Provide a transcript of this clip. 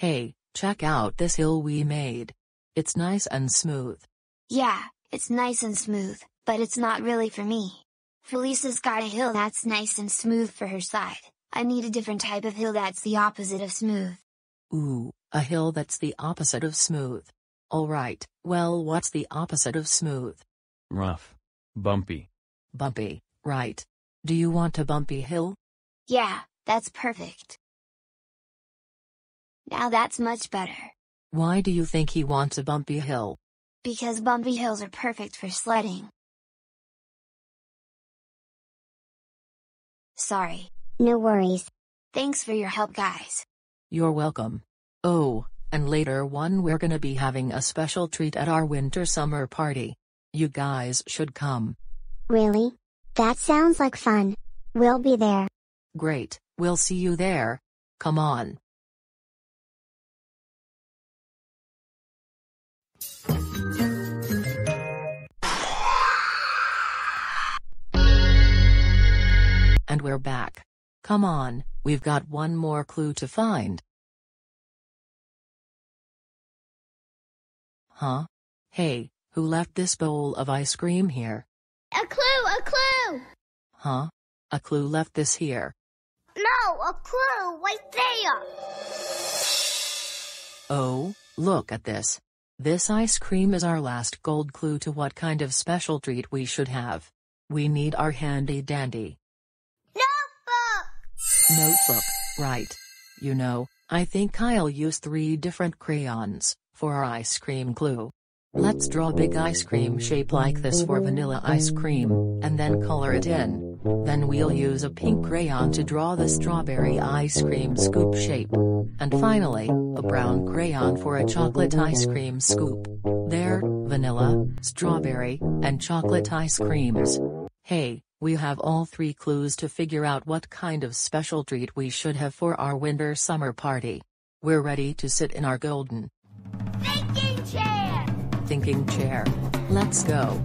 Hey, check out this hill we made. It's nice and smooth. Yeah, it's nice and smooth, but it's not really for me. Felisa's got a hill that's nice and smooth for her side, I need a different type of hill that's the opposite of smooth. Ooh, a hill that's the opposite of smooth. Alright, well what's the opposite of smooth? Rough. Bumpy. Bumpy, right. Do you want a bumpy hill? Yeah, that's perfect. Now that's much better. Why do you think he wants a bumpy hill? Because bumpy hills are perfect for sledding. Sorry. No worries. Thanks for your help guys. You're welcome. Oh, and later one we're gonna be having a special treat at our winter summer party. You guys should come. Really? That sounds like fun. We'll be there. Great, we'll see you there. Come on. We're back. Come on, we've got one more clue to find. Huh? Hey, who left this bowl of ice cream here? A clue, a clue! Huh? A clue left this here. No, a clue right there! Oh, look at this. This ice cream is our last gold clue to what kind of special treat we should have. We need our handy dandy Notebook! right. You know, I think Kyle used three different crayons for our ice cream clue. Let's draw a big ice cream shape like this for vanilla ice cream, and then color it in. Then we'll use a pink crayon to draw the strawberry ice cream scoop shape. And finally, a brown crayon for a chocolate ice cream scoop. There, vanilla, strawberry, and chocolate ice creams. Hey, we have all three clues to figure out what kind of special treat we should have for our winter summer party. We're ready to sit in our golden Thinking chair! thinking chair. Let's go.